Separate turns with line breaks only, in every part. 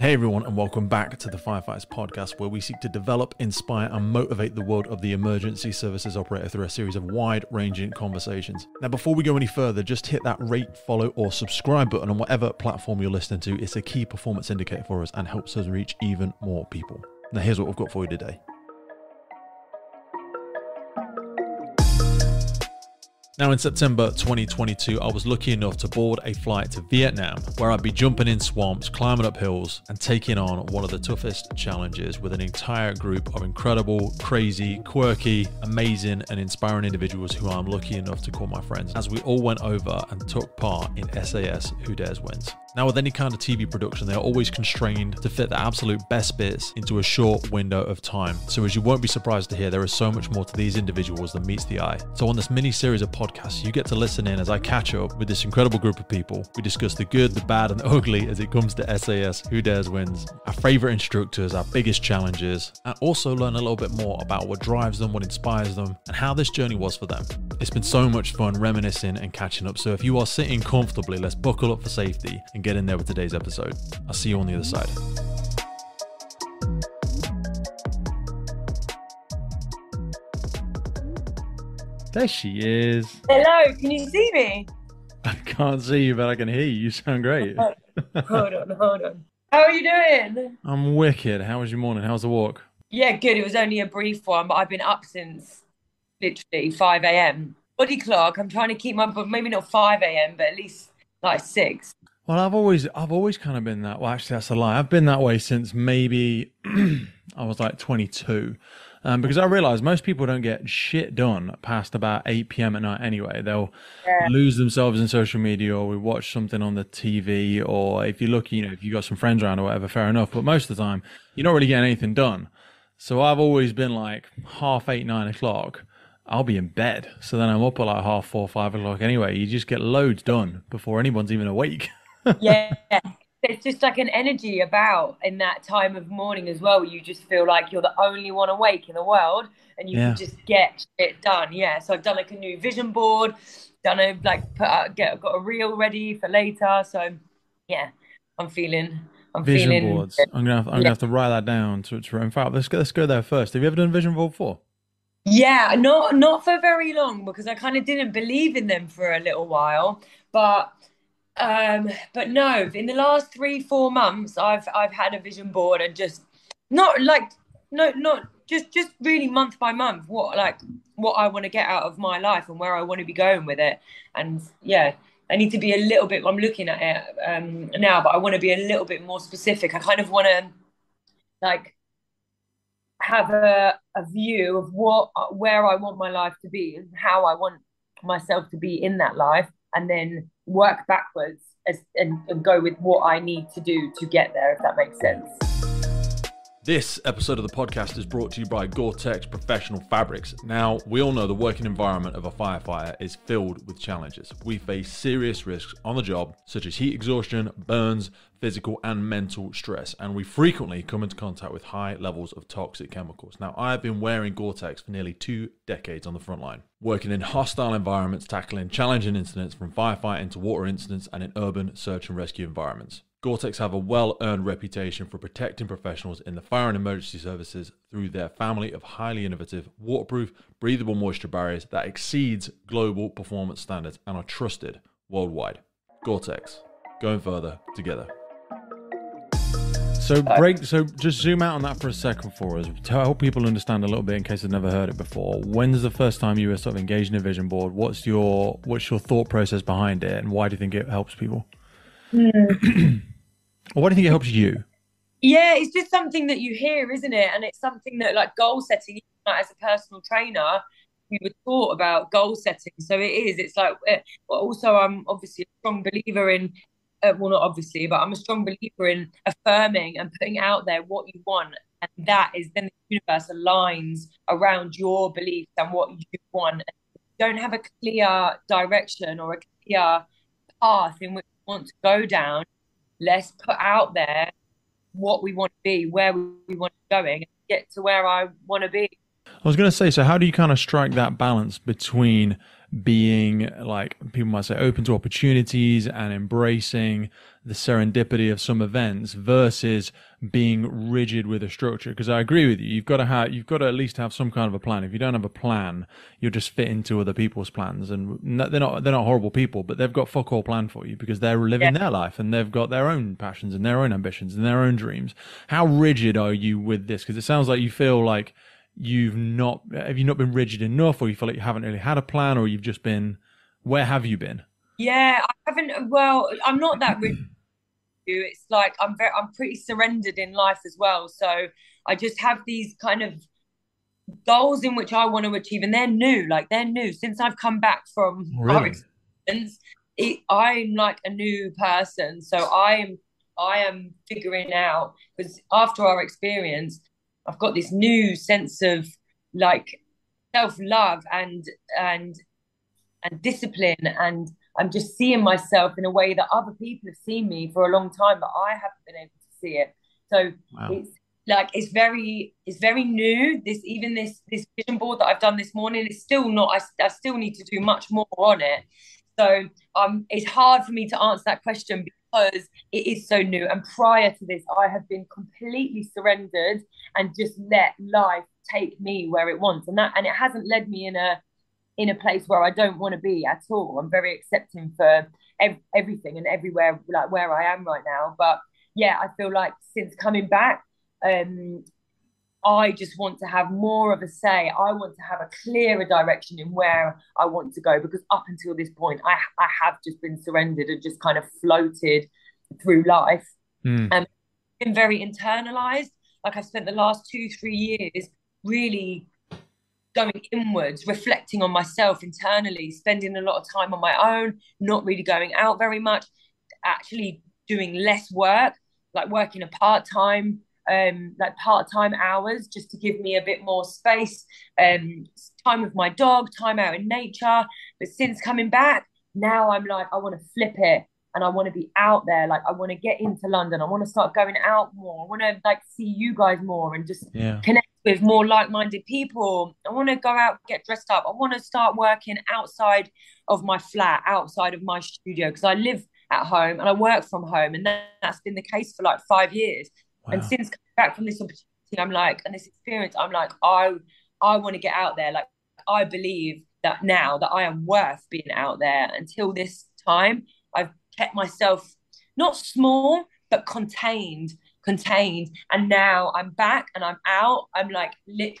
Hey everyone, and welcome back to the Firefighters Podcast, where we seek to develop, inspire, and motivate the world of the emergency services operator through a series of wide ranging conversations. Now, before we go any further, just hit that rate, follow, or subscribe button on whatever platform you're listening to. It's a key performance indicator for us and helps us reach even more people. Now, here's what we've got for you today. Now, in September 2022, I was lucky enough to board a flight to Vietnam where I'd be jumping in swamps, climbing up hills, and taking on one of the toughest challenges with an entire group of incredible, crazy, quirky, amazing, and inspiring individuals who I'm lucky enough to call my friends as we all went over and took part in SAS Who Dares Wins. Now, with any kind of TV production, they are always constrained to fit the absolute best bits into a short window of time. So, as you won't be surprised to hear, there is so much more to these individuals than meets the eye. So, on this mini series of podcasts, you get to listen in as I catch up with this incredible group of people. We discuss the good, the bad, and the ugly as it comes to SAS Who Dares Wins, our favorite instructors, our biggest challenges, and also learn a little bit more about what drives them, what inspires them, and how this journey was for them. It's been so much fun reminiscing and catching up. So, if you are sitting comfortably, let's buckle up for safety and get in there with today's episode. I'll see you on the other side. There she is.
Hello, can you see me?
I can't see you, but I can hear you. You sound great.
hold on, hold on. How are you doing?
I'm wicked. How was your morning? How was the walk?
Yeah, good. It was only a brief one, but I've been up since literally 5 a.m. Body clock. I'm trying to keep my, but maybe not 5 a.m., but at least like 6.
Well, I've always, I've always kind of been that. Well, actually, that's a lie. I've been that way since maybe I was like 22, um, because I realized most people don't get shit done past about 8 p.m. at night anyway. They'll
Yeah.
lose themselves in social media, or we watch something on the TV, or if you're lucky, you know, if you got some friends around or whatever, fair enough. But most of the time, you're not really getting anything done. So I've always been like half eight, nine o'clock. I'll be in bed. So then I'm up at like half four, five o'clock anyway. You just get loads done before anyone's even awake.
Yeah. There's just like an energy about in that time of morning as well. You just feel like you're the only one awake in the world and you
Yeah.
can just get it done. Yeah. So I've done like a new vision board, done a like put out, get got a reel ready for later. So yeah, I'm feeling I'm
Vision
feeling
boards. I'm gonna have, I'm gonna have to write that down. To, to in fact, let's go, let's go there first. Have you ever done vision board before?
Yeah, not not for very long because I kind of didn't believe in them for a little while. But um but no, in the last three, four months I've I've had a vision board and just not like no not just just really month by month what like what I want to get out of my life and where I want to be going with it. And yeah, I need to be a little bit I'm looking at it um now, but I want to be a little bit more specific. I kind of want to like have a, a view of what where I want my life to be and how I want myself to be in that life and then work backwards as, and, and go with what I need to do to get there if that makes sense.
This episode of the podcast is brought to you by Gore-Tex Professional Fabrics. Now, we all know the working environment of a firefighter is filled with challenges. We face serious risks on the job, such as heat exhaustion, burns, physical and mental stress, and we frequently come into contact with high levels of toxic chemicals. Now, I have been wearing Gore-Tex for nearly two decades on the front line, working in hostile environments, tackling challenging incidents from firefighting to water incidents and in urban search and rescue environments. Gore-Tex have a well-earned reputation for protecting professionals in the fire and emergency services through their family of highly innovative, waterproof, breathable moisture barriers that exceeds global performance standards and are trusted worldwide. Gore-Tex, going further together. So break. So just zoom out on that for a second for us to help people understand a little bit in case they've never heard it before. When's the first time you were sort of engaged in a vision board? What's your what's your thought process behind it, and why do you think it helps people? Or why do you think it helps you?
Yeah, it's just something that you hear, isn't it? And it's something that, like, goal setting, like, as a personal trainer, we were taught about goal setting. So it is. It's like, uh, but also, I'm obviously a strong believer in, uh, well, not obviously, but I'm a strong believer in affirming and putting out there what you want. And that is then the universe aligns around your beliefs and what you want. And you don't have a clear direction or a clear path in which want to go down, let's put out there what we want to be, where we want to be going, and get to where I want to be.
I was going to say, so how do you kind of strike that balance between being like people might say open to opportunities and embracing the serendipity of some events versus being rigid with a structure. Because i agree with you you've got to have you've got to at least have some kind of a plan. If you don't have a plan you'll just fit into other people's plans. And they're not they're not horrible people but they've got fuck all plan for you because they're living yeah. their life and they've got their own passions and their own ambitions and their own dreams. How rigid are you with this? Because it sounds like you feel like you've not have you not been rigid enough or you feel like you haven't really had a plan or you've just been where have you been?
Yeah i haven't well i'm not that rigid. It's like i'm very i'm pretty surrendered in life as well. So i just have these kind of goals in which i want to achieve and they're new like they're new. Since i've come back from
really? our experience
it, i'm like a new person. So i'm i am figuring out because after our experience I've got this new sense of like self love and and and discipline and I'm just seeing myself in a way that other people have seen me for a long time, but I haven't been able to see it. So wow. it's like it's very it's very new. This even this this vision board that I've done this morning is still not. I, I still need to do much more on it. So um, it's hard for me to answer that question because it is so new. And prior to this, I have been completely surrendered and just let life take me where it wants. And that and it hasn't led me in a in a place where I don't want to be at all. I'm very accepting for ev- everything and everywhere, like where I am right now. But yeah, I feel like since coming back, um, I just want to have more of a say. I want to have a clearer direction in where I want to go because up until this point, I I have just been surrendered and just kind of floated through life
mm.
and been very internalized. Like I spent the last two three years really going inwards, reflecting on myself internally, spending a lot of time on my own, not really going out very much, actually doing less work, like working a part time um, like part-time hours just to give me a bit more space, um, time with my dog, time out in nature. But since coming back, now I'm like, I want to flip it and I want to be out there. Like I want to get into London. I want to start going out more. I want to like see you guys more and just
yeah.
connect with more like-minded people. I want to go out, get dressed up. I want to start working outside of my flat, outside of my studio because I live at home and I work from home, and that's been the case for like five years. Wow. And since coming back from this opportunity, I'm like, and this experience, I'm like, I I want to get out there. Like I believe that now that I am worth being out there. Until this time, I've kept myself not small, but contained, contained. And now I'm back and I'm out. I'm like literally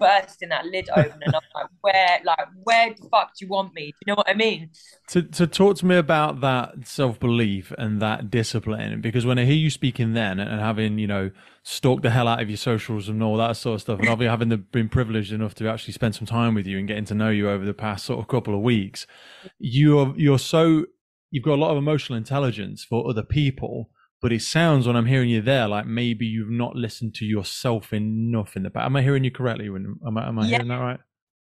bursting that lid open and I'm like, where like where the fuck do you want me? Do you know what I mean?
To to talk to me about that self belief and that discipline, because when I hear you speaking then and having, you know, stalked the hell out of your socials and all that sort of stuff, and obviously having the, been privileged enough to actually spend some time with you and getting to know you over the past sort of couple of weeks, you're you're so you've got a lot of emotional intelligence for other people but it sounds when I'm hearing you there like maybe you've not listened to yourself enough in the back. Am I hearing you correctly? When am I, am I yeah. hearing that right?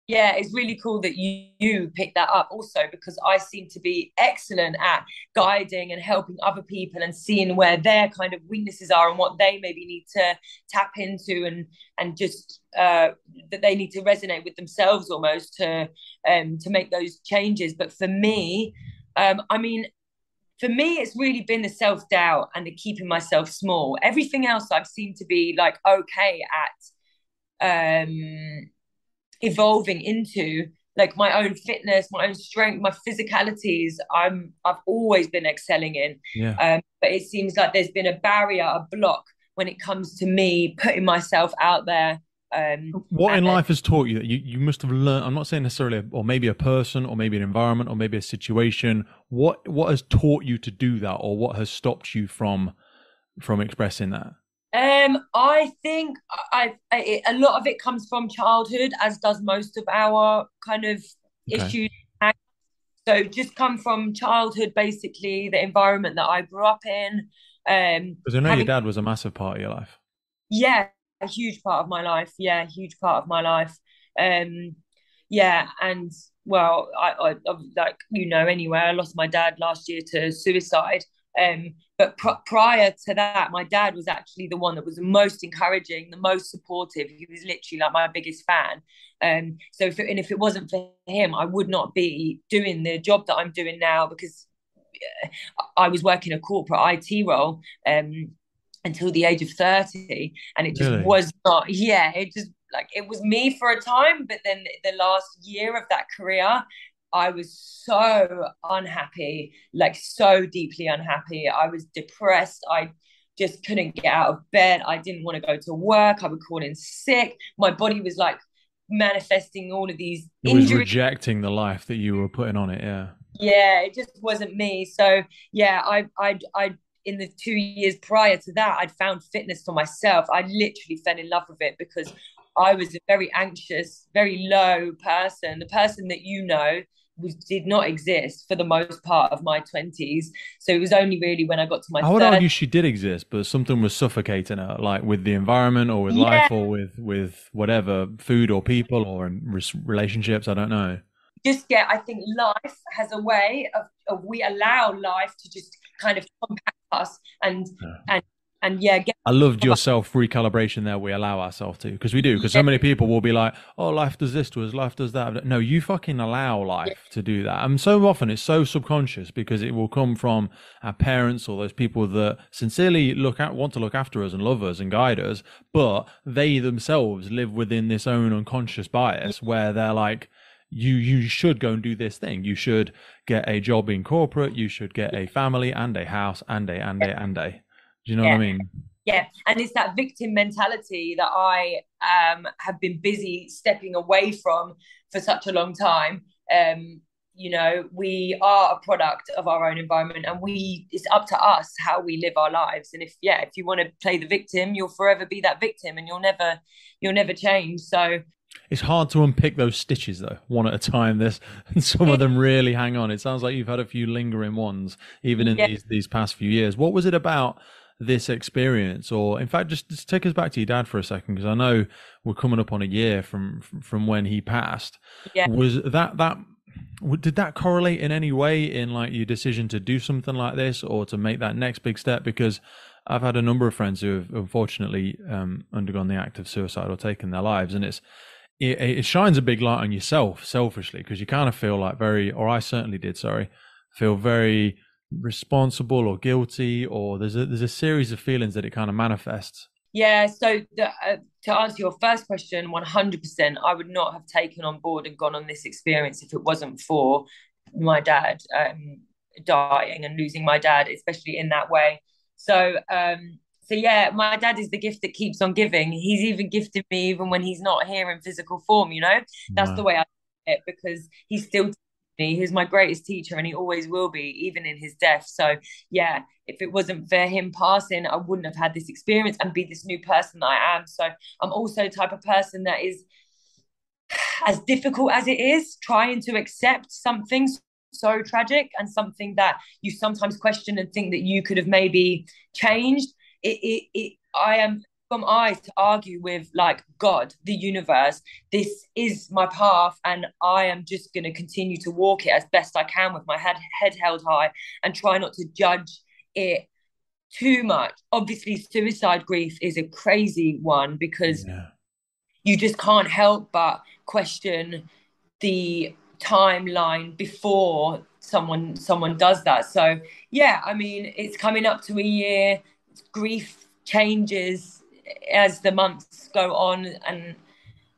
Yeah, it's really cool that you, you picked that up also because I seem to be excellent at guiding and helping other people and seeing where their kind of weaknesses are and what they maybe need to tap into and and just uh, that they need to resonate with themselves almost to um, to make those changes. But for me, um, I mean, for me, it's really been the self doubt and the keeping myself small. Everything else I've seemed to be like okay at um, evolving into like my own fitness, my own strength, my physicalities. I'm I've always been excelling in.
Yeah.
Um, but it seems like there's been a barrier, a block when it comes to me putting myself out there um,
what in life has taught you that you, you must have learned? I'm not saying necessarily, or maybe a person, or maybe an environment, or maybe a situation. What what has taught you to do that, or what has stopped you from from expressing that?
Um, I think I, I a lot of it comes from childhood, as does most of our kind of okay. issues. So just come from childhood, basically the environment that I grew up in. Um,
because I know having, your dad was a massive part of your life.
Yeah, a huge part of my life. Yeah, huge part of my life. Um, yeah, and well, I, I, I like you know anyway, I lost my dad last year to suicide. Um, but pr- prior to that, my dad was actually the one that was the most encouraging, the most supportive. He was literally like my biggest fan. Um, so if it, and if it wasn't for him, I would not be doing the job that I'm doing now because uh, I was working a corporate IT role um, until the age of 30 and it just really? was not yeah it just like it was me for a time but then the last year of that career I was so unhappy, like so deeply unhappy. I was depressed. I just couldn't get out of bed. I didn't want to go to work. I would call in sick. My body was like manifesting all of these
it injuries. was rejecting the life that you were putting on it. Yeah.
Yeah, it just wasn't me. So yeah, I I I in the two years prior to that, I'd found fitness for myself. I literally fell in love with it because I was a very anxious, very low person, the person that you know was, did not exist for the most part of my 20s. So it was only really when I got to my
I would argue she did exist, but something was suffocating her, like with the environment or with yeah. life or with, with whatever, food or people or relationships. I don't know.
Just get, I think life has a way of, of we allow life to just kind of compact us and, yeah. and and yeah get-
i loved your self recalibration there we allow ourselves to because we do because so many people will be like oh life does this to us life does that. No you fucking allow life yeah. to do that. And so often it's so subconscious because it will come from our parents or those people that sincerely look at want to look after us and love us and guide us but they themselves live within this own unconscious bias where they're like you you should go and do this thing. You should get a job in corporate. You should get a family and a house and a and a and a. Do you know yeah. what I mean?
Yeah, and it's that victim mentality that I um, have been busy stepping away from for such a long time. Um, you know, we are a product of our own environment, and we it's up to us how we live our lives. And if yeah, if you want to play the victim, you'll forever be that victim, and you'll never you'll never change. So
it's hard to unpick those stitches though, one at a time. This and some of them really hang on. It sounds like you've had a few lingering ones, even in these these past few years. What was it about this experience or in fact just, just take us back to your dad for a second because i know we're coming up on a year from from when he passed yeah. was that that did that correlate in any way in like your decision to do something like this or to make that next big step because i've had a number of friends who have unfortunately um, undergone the act of suicide or taken their lives and it's it, it shines a big light on yourself selfishly because you kind of feel like very or i certainly did sorry feel very responsible or guilty or there's a there's a series of feelings that it kind of manifests.
Yeah so the, uh, to answer your first question 100% i would not have taken on board and gone on this experience if it wasn't for my dad um, dying and losing my dad especially in that way. So um, so yeah my dad is the gift that keeps on giving he's even gifted me even when he's not here in physical form you know that's wow. the way i it because he's still me. He's my greatest teacher and he always will be, even in his death. So, yeah, if it wasn't for him passing, I wouldn't have had this experience and be this new person that I am. So, I'm also the type of person that is as difficult as it is trying to accept something so tragic and something that you sometimes question and think that you could have maybe changed. It, it, it I am from I to argue with like God, the universe, this is my path, and I am just going to continue to walk it as best I can with my head head held high and try not to judge it too much. Obviously, suicide grief is a crazy one because yeah. you just can't help but question the timeline before someone someone does that. So yeah, I mean, it's coming up to a year. Grief changes as the months go on and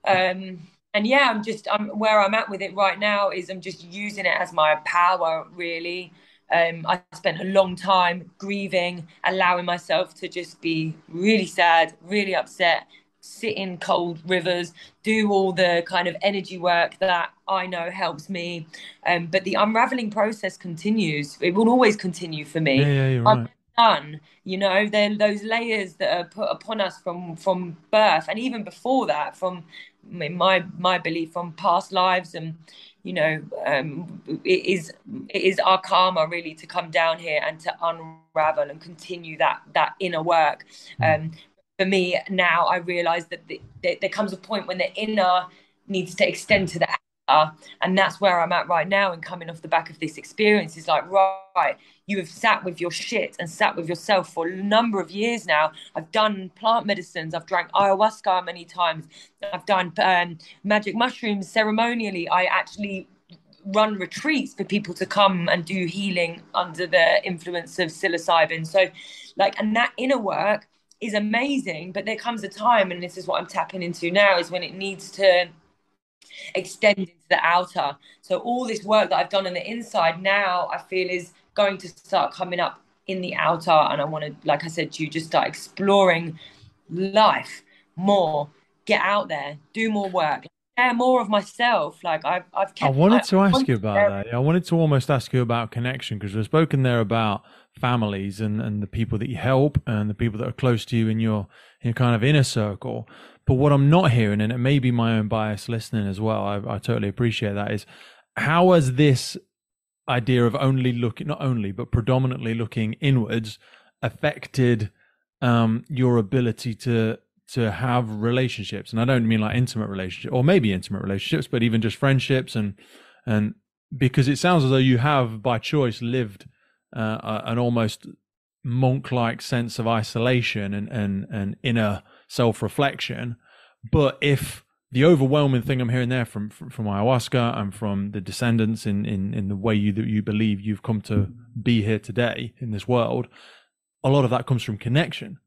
um and yeah i'm just i'm where i'm at with it right now is i'm just using it as my power really. Um i spent a long time grieving allowing myself to just be really sad really upset sit in cold rivers do all the kind of energy work that i know helps me. Um but the unraveling process continues. It will always continue for me.
Yeah, yeah, you're right
done you know then those layers that are put upon us from from birth and even before that from my my belief from past lives and you know um, it is it is our karma really to come down here and to unravel and continue that that inner work hmm. um, for me now i realize that the, the, there comes a point when the inner needs to extend to the outer, and that's where I'm at right now. And coming off the back of this experience is like, right, you have sat with your shit and sat with yourself for a number of years now. I've done plant medicines, I've drank ayahuasca many times, I've done um, magic mushrooms ceremonially. I actually run retreats for people to come and do healing under the influence of psilocybin. So, like, and that inner work is amazing, but there comes a time, and this is what I'm tapping into now, is when it needs to extend into the outer. So all this work that I've done on the inside now, I feel is going to start coming up in the outer. And I want to, like I said to you, just start exploring life more, get out there, do more work, share more of myself. Like I've, I've
kept, I wanted to ask you about that. I wanted to almost ask you about connection because we've spoken there about families and, and the people that you help and the people that are close to you in your in your kind of inner circle. But what I'm not hearing, and it may be my own bias listening as well, I, I totally appreciate that, is how has this idea of only looking, not only, but predominantly looking inwards affected um, your ability to to have relationships and i don't mean like intimate relationships or maybe intimate relationships but even just friendships and and because it sounds as though you have by choice lived uh, an almost monk like sense of isolation and and and inner self reflection. But if the overwhelming thing I'm hearing there from, from, from ayahuasca and from the descendants in in in the way you that you believe you've come to be here today in this world, a lot of that comes from connection.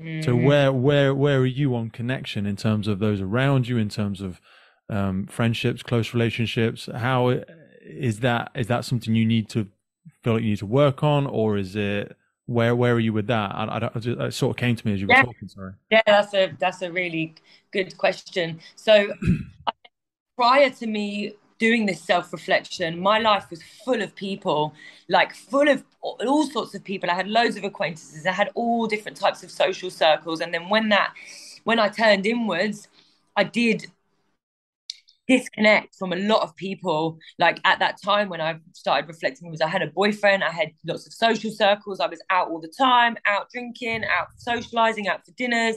Mm-hmm. So where where where are you on connection in terms of those around you, in terms of um, friendships, close relationships? How is that is that something you need to feel like you need to work on, or is it where where are you with that? I, I, I just, it sort of came to me as you were
yeah.
talking. Sorry.
Yeah, that's a that's a really good question. So prior to me doing this self reflection, my life was full of people, like full of all sorts of people. I had loads of acquaintances. I had all different types of social circles. And then when that, when I turned inwards, I did disconnect from a lot of people. Like at that time when I started reflecting, was I had a boyfriend, I had lots of social circles, I was out all the time, out drinking, out socializing, out for dinners.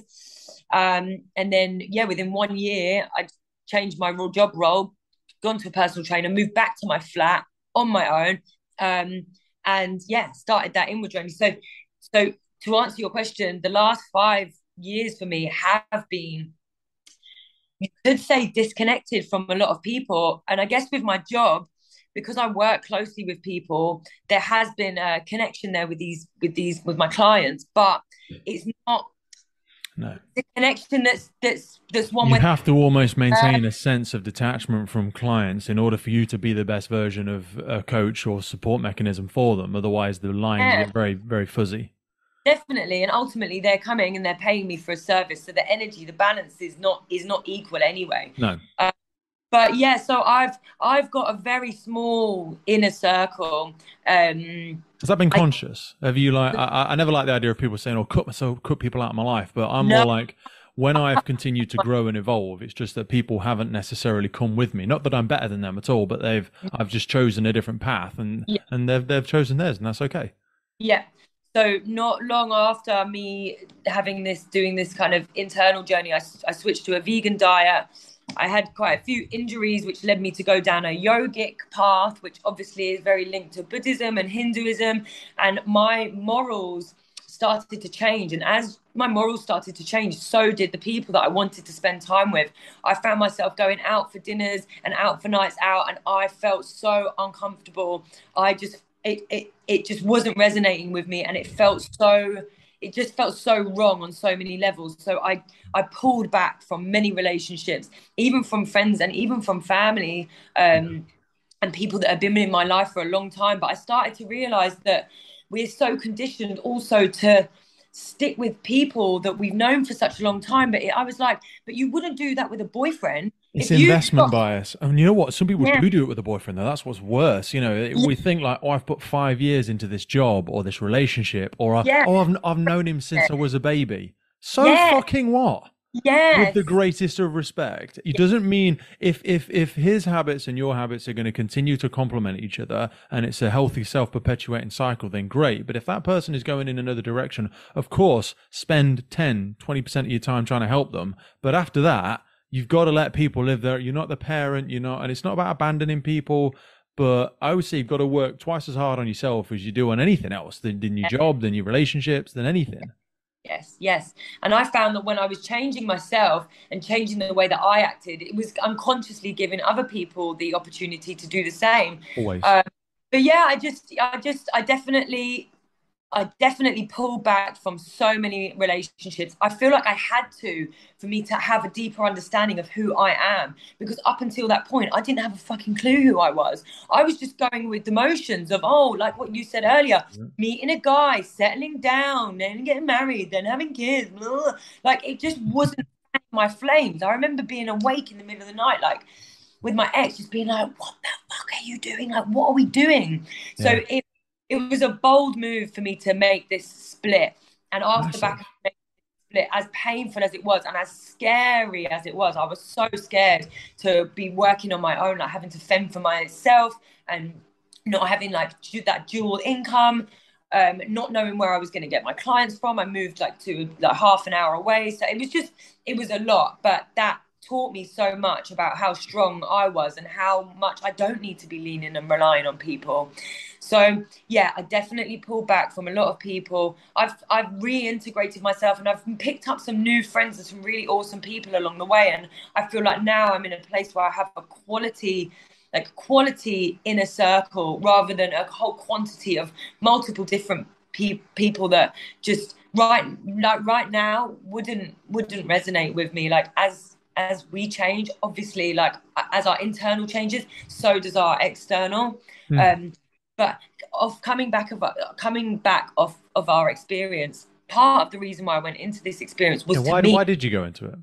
Um, and then yeah, within one year, I changed my real job role, gone to a personal trainer, moved back to my flat on my own. Um, and yeah, started that inward journey. So so to answer your question, the last five years for me have been you could say disconnected from a lot of people. And I guess with my job, because I work closely with people, there has been a connection there with these with these with my clients, but it's not
no
the connection that's that's that's one.
You have to almost maintain uh, a sense of detachment from clients in order for you to be the best version of a coach or support mechanism for them. Otherwise, the lines yeah. get very very fuzzy
definitely and ultimately they're coming and they're paying me for a service so the energy the balance is not is not equal anyway
no uh,
but yeah so i've i've got a very small inner circle um
has that been conscious I, have you like I, I never like the idea of people saying oh cut myself cut people out of my life but i'm no. more like when I've continued to grow and evolve, it's just that people haven't necessarily come with me. Not that I'm better than them at all, but they've I've just chosen a different path and yeah. and they've they've chosen theirs, and that's okay.
Yeah, so not long after me having this doing this kind of internal journey I, I switched to a vegan diet. I had quite a few injuries which led me to go down a yogic path which obviously is very linked to buddhism and hinduism. And my morals started to change. And as my morals started to change so did the people that i wanted to spend time with. I found myself going out for dinners and out for nights out and i felt so uncomfortable. I just it, it it just wasn't resonating with me and it felt so it just felt so wrong on so many levels. So i i pulled back from many relationships even from friends and even from family um, and people that have been in my life for a long time. But i started to realize that we're so conditioned also to stick with people that we've known for such a long time but it, i was like but you wouldn't do that with a boyfriend
it's investment got... bias. I mean, you know what? Some people yeah. do do it with a boyfriend, though. That's what's worse. You know, yeah. we think like, oh, I've put five years into this job or this relationship, or yeah. oh, I've, I've known him since I was a baby. So fucking what?
Yeah.
With the greatest of respect. It doesn't mean if if if his habits and your habits are going to continue to complement each other and it's a healthy self-perpetuating cycle, then great. But if that person is going in another direction, of course, spend 10, 20% of your time trying to help them. But after that, you've got to let people live there. You're not the parent, you're not, and it's not about abandoning people. But I would say you've got to work twice as hard on yourself as you do on anything else than, than your job, than your relationships, than anything.
Yes, yes. And I found that when I was changing myself and changing the way that I acted, it was unconsciously giving other people the opportunity to do the same.
Always.
Um, but yeah, I just, I just, I definitely I definitely pulled back from so many relationships. I feel like I had to for me to have a deeper understanding of who I am. Because up until that point, I didn't have a fucking clue who I was. I was just going with the motions of, oh, like what you said earlier, yeah. meeting a guy, settling down, then getting married, then having kids. Blah. Like it just wasn't my flames. I remember being awake in the middle of the night, like with my ex, just being like, what the fuck are you doing? Like, what are we doing? Yeah. So it it was a bold move for me to make this split. And after the back split, as painful as it was and as scary as it was, I was so scared to be working on my own, like having to fend for myself and not having like that dual income. Um, not knowing where I was going to get my clients from, I moved like to like half an hour away. So it was just, it was a lot. But that taught me so much about how strong I was and how much I don't need to be leaning and relying on people. So yeah, I definitely pulled back from a lot of people. I've I've reintegrated myself and I've picked up some new friends and some really awesome people along the way. And I feel like now I'm in a place where I have a quality like quality inner circle rather than a whole quantity of multiple different pe- people that just right like right now wouldn't wouldn't resonate with me like as as we change, obviously, like as our internal changes, so does our external. Mm. Um, but of coming back of coming back off of our experience, part of the reason why I went into this experience was
yeah, why,
me,
why did you go into it?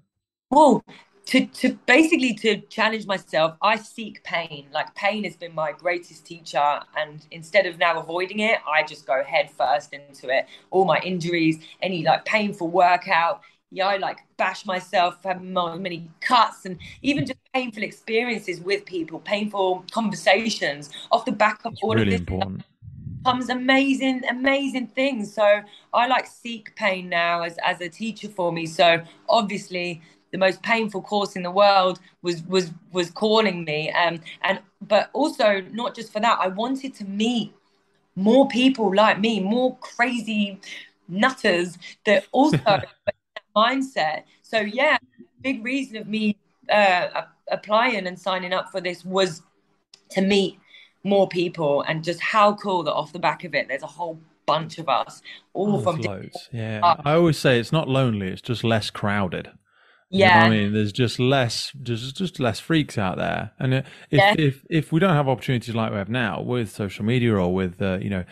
Well, to, to basically to challenge myself i seek pain like pain has been my greatest teacher and instead of now avoiding it i just go head first into it all my injuries any like painful workout yeah, I like bash myself, have many cuts, and even just painful experiences with people, painful conversations off the back of
That's
all
really
of this.
Important.
Comes amazing, amazing things. So I like seek pain now as as a teacher for me. So obviously, the most painful course in the world was was was calling me, um, and but also not just for that, I wanted to meet more people like me, more crazy nutters that also mindset. So yeah, big reason of me uh, applying and signing up for this was to meet more people and just how cool that off the back of it, there's a whole bunch of us all oh, from
loads. Yeah, I always say it's not lonely; it's just less crowded. Yeah, you know I mean, there's just less, just just less freaks out there. And if yeah. if if we don't have opportunities like we have now with social media or with uh, you know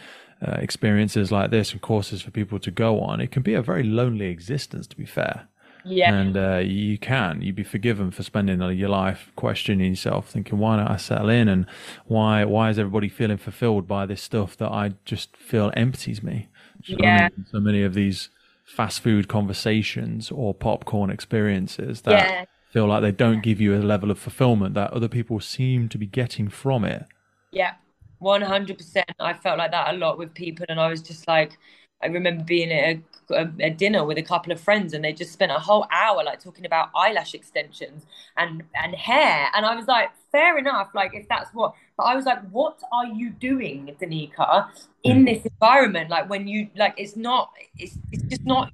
uh, experiences like this and courses for people to go on, it can be a very lonely existence, to be fair.
Yeah.
And uh, you can, you'd be forgiven for spending your life questioning yourself, thinking, why don't I settle in? And why, why is everybody feeling fulfilled by this stuff that I just feel empties me? So yeah. So many of these fast food conversations or popcorn experiences that yeah. feel like they don't give you a level of fulfillment that other people seem to be getting from it.
Yeah. 100% i felt like that a lot with people and i was just like i remember being at a, a, a, dinner with a couple of friends and they just spent a whole hour like talking about eyelash extensions and and hair and i was like fair enough like if that's what but i was like what are you doing danica in mm. this environment like when you like it's not it's, it's just not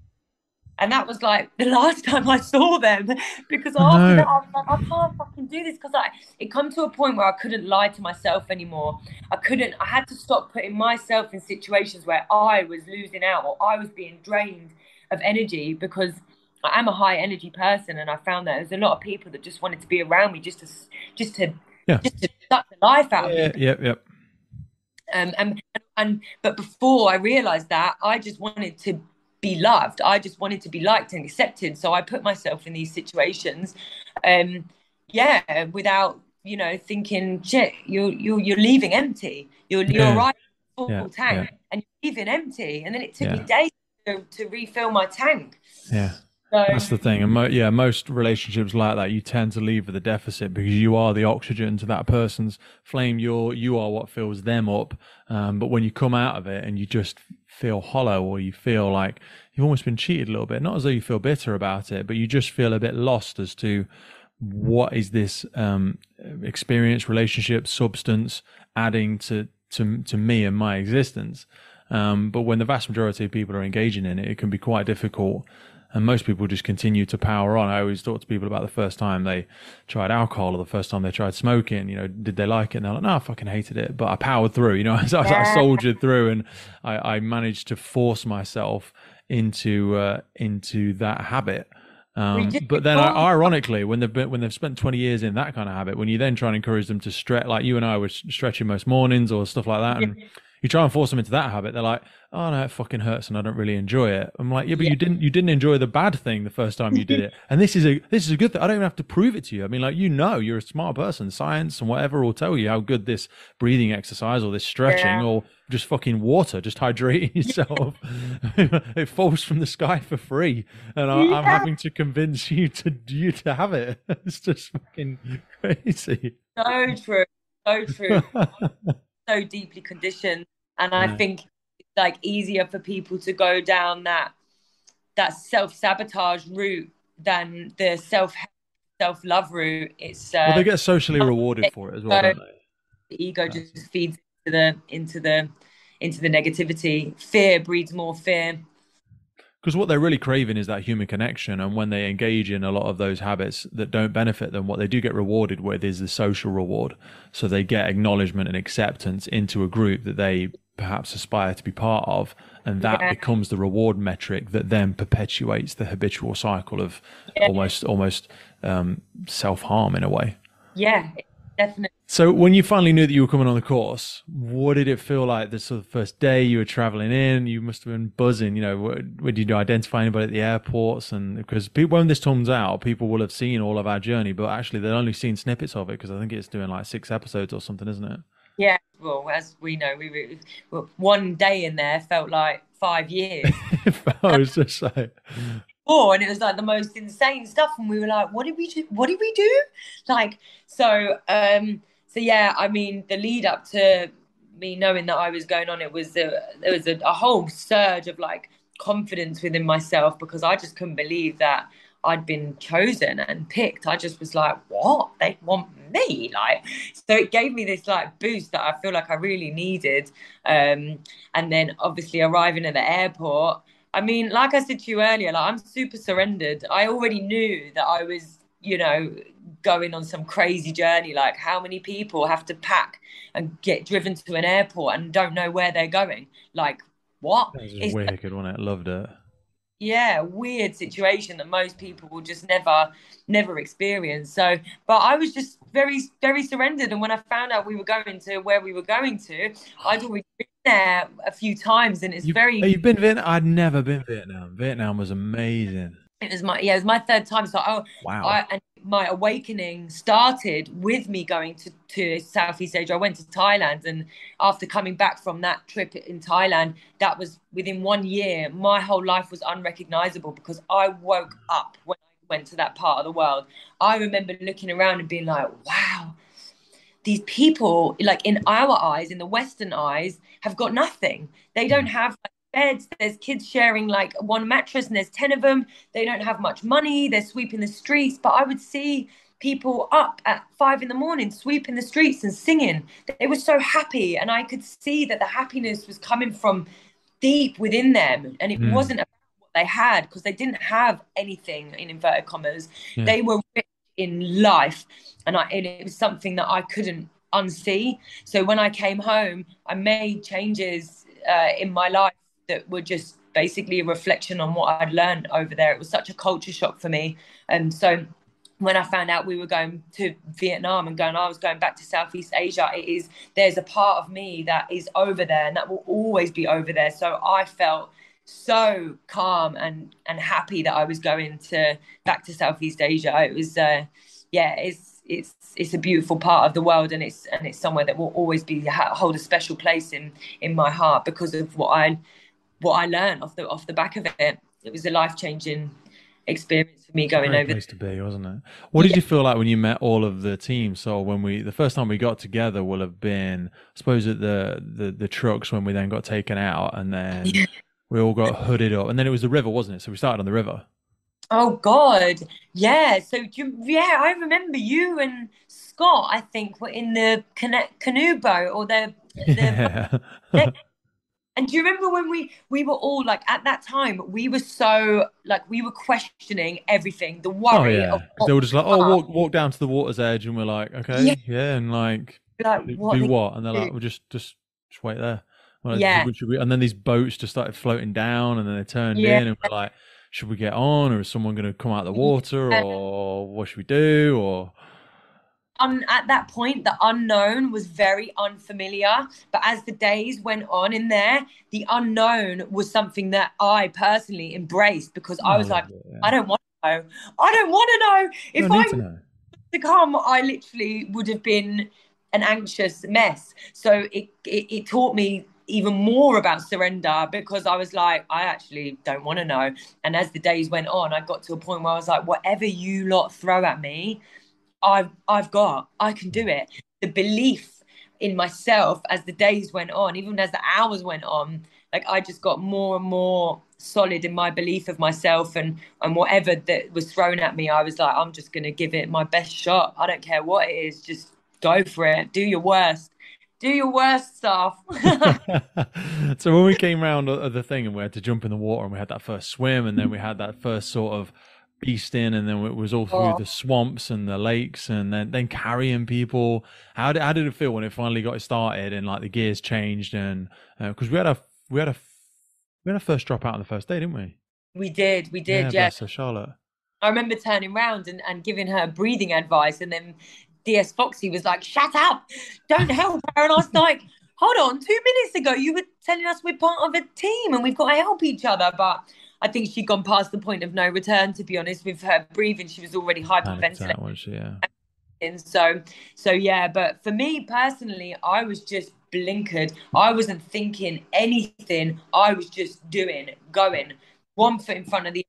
and that was like the last time I saw them because after that I was like, I can't fucking do this because I it come to a point where I couldn't lie to myself anymore. I couldn't I had to stop putting myself in situations where I was losing out or I was being drained of energy because I am a high energy person and I found that there's a lot of people that just wanted to be around me just to just to yeah. just to suck the life out
yeah, of me. Yep, yep.
Um, and, and but before I realized that, I just wanted to be loved. I just wanted to be liked and accepted. So I put myself in these situations, um, yeah, without you know thinking, shit, you're you're you're leaving empty. You're you're right full yeah. tank yeah. and you're leaving empty. And then it took me days to, to refill my tank.
Yeah. So, That's the thing, and mo- yeah, most relationships like that, you tend to leave with a deficit because you are the oxygen to that person's flame. You're you are what fills them up. Um, but when you come out of it and you just feel hollow, or you feel like you've almost been cheated a little bit, not as though you feel bitter about it, but you just feel a bit lost as to what is this um, experience, relationship, substance adding to to to me and my existence? Um, but when the vast majority of people are engaging in it, it can be quite difficult. And most people just continue to power on. I always talk to people about the first time they tried alcohol or the first time they tried smoking. You know, did they like it? And they're like, no, I fucking hated it. But I powered through, you know, I, I, I soldiered through and I, I, managed to force myself into, uh, into that habit. Um, but then, ironically, when they've been, when they've spent twenty years in that kind of habit, when you then try and encourage them to stretch, like you and I were stretching most mornings or stuff like that, and you try and force them into that habit, they're like, "Oh no, it fucking hurts, and I don't really enjoy it." I'm like, "Yeah, but yeah. you didn't you didn't enjoy the bad thing the first time you did it, and this is a this is a good thing. I don't even have to prove it to you. I mean, like you know, you're a smart person. Science and whatever will tell you how good this breathing exercise or this stretching yeah. or just fucking water, just hydrating yourself. it falls from the sky for free, and I, am having to convince you to you to have it. It's just fucking crazy.
So true, so true. So deeply conditioned and I think it's like easier for people to go down that that self sabotage route than the self self love route. It's uh,
well, they get socially rewarded for it as well, don't they?
The ego That's just feeds into the into the into the negativity. Fear breeds more fear
because what they're really craving is that human connection and when they engage in a lot of those habits that don't benefit them what they do get rewarded with is the social reward so they get acknowledgement and acceptance into a group that they perhaps aspire to be part of and that yeah. becomes the reward metric that then perpetuates the habitual cycle of yeah. almost almost um, self-harm in a way
yeah definitely
so when you finally knew that you were coming on the course what did it feel like the sort of first day you were traveling in you must have been buzzing you know did you identify anybody at the airports and because people, when this comes out people will have seen all of our journey but actually they've only seen snippets of it because i think it's doing like six episodes or something isn't it
yeah, well, as we know, we were, one day in there felt like five years.
I was just like,
oh, and it was like the most insane stuff, and we were like, what did we do? What did we do? Like, so, um, so yeah, I mean, the lead up to me knowing that I was going on, it was a, there was a, a whole surge of like confidence within myself because I just couldn't believe that I'd been chosen and picked. I just was like, what? They want me? Like, so it gave me this like boost that I feel like I really needed. Um, and then obviously arriving at the airport. I mean, like I said to you earlier, like I'm super surrendered. I already knew that I was, you know, going on some crazy journey. Like, how many people have to pack and get driven to an airport and don't know where they're going? Like, what?
That was wicked, wasn't it? Loved it
yeah weird situation that most people will just never never experience so but i was just very very surrendered and when i found out we were going to where we were going to i'd already been there a few times and it's
you,
very
you've been vietnam i'd never been vietnam vietnam was amazing
it was my yeah it was my third time so oh
wow
I, and my awakening started with me going to, to Southeast Asia. I went to Thailand, and after coming back from that trip in Thailand, that was within one year, my whole life was unrecognizable because I woke up when I went to that part of the world. I remember looking around and being like, wow, these people, like in our eyes, in the Western eyes, have got nothing. They don't hmm. have like, beds. There's kids sharing like one mattress and there's 10 of them. They don't have much money. They're sweeping the streets. But I would see people up at five in the morning sweeping the streets and singing. They were so happy. And I could see that the happiness was coming from deep within them. And it mm. wasn't about what they had because they didn't have anything in inverted commas. Yeah. They were rich in life. And, I, and it was something that I couldn't unsee. So when I came home, I made changes uh, in my life that were just basically a reflection on what I'd learned over there. It was such a culture shock for me. And so when I found out we were going to Vietnam and going, I was going back to Southeast Asia, it is there's a part of me that is over there and that will always be over there. So I felt so calm and and happy that I was going to back to Southeast Asia. It was uh yeah, it's it's it's a beautiful part of the world and it's and it's somewhere that will always be hold a special place in in my heart because of what I what I learned off the off the back of it. It was a life changing experience for me going over.
Place to be, wasn't it? What did yeah. you feel like when you met all of the team? So when we the first time we got together will have been, I suppose, at the the, the trucks when we then got taken out, and then yeah. we all got hooded up, and then it was the river, wasn't it? So we started on the river.
Oh God, yeah. So you, yeah, I remember you and Scott. I think were in the canoe boat or the, the yeah. And do you remember when we we were all like at that time we were so like we were questioning everything, the oh, worry.
Oh, yeah. they were just like, oh, walk walk down to the water's edge, and we're like, okay, yeah, yeah and like, like do what? Do what? And they're like, well, just just just wait there. Well,
yeah.
We, and then these boats just started floating down, and then they turned yeah. in, and we're like, should we get on, or is someone going to come out of the water, or what should we do, or
un- at that point, the unknown was very unfamiliar. But as the days went on in there, the unknown was something that I personally embraced because I was oh, like, yeah. I don't want to know. I don't want to know. If I know. to come, I literally would have been an anxious mess. So it, it, it taught me even more about surrender because I was like, I actually don't want to know. And as the days went on, I got to a point where I was like, whatever you lot throw at me, I've I've got. I can do it. The belief in myself as the days went on, even as the hours went on, like I just got more and more solid in my belief of myself and and whatever that was thrown at me, I was like, I'm just gonna give it my best shot. I don't care what it is, just go for it. Do your worst. Do your worst stuff.
so when we came around the thing and we had to jump in the water and we had that first swim and then we had that first sort of beasting and then it was all through oh. the swamps and the lakes and then, then carrying people. How did, how did it feel when it finally got started and like the gears changed and because uh, we had a we had a we had a first drop out on the first day didn't we?
We did we did yeah, yeah.
so charlotte.
I remember turning around and, and giving her breathing advice and then ds foxy was like shut up! Don't help her. And i was like hold on two minutes ago you were telling us we're part of a team and we've got to help each other but I think she'd gone past the point of no return. To be honest, with her breathing, she was already hyperventilating. Was she, yeah. And so, so yeah. But for me personally, I was just blinkered. I wasn't thinking anything. I was just doing, going, one foot in front of the.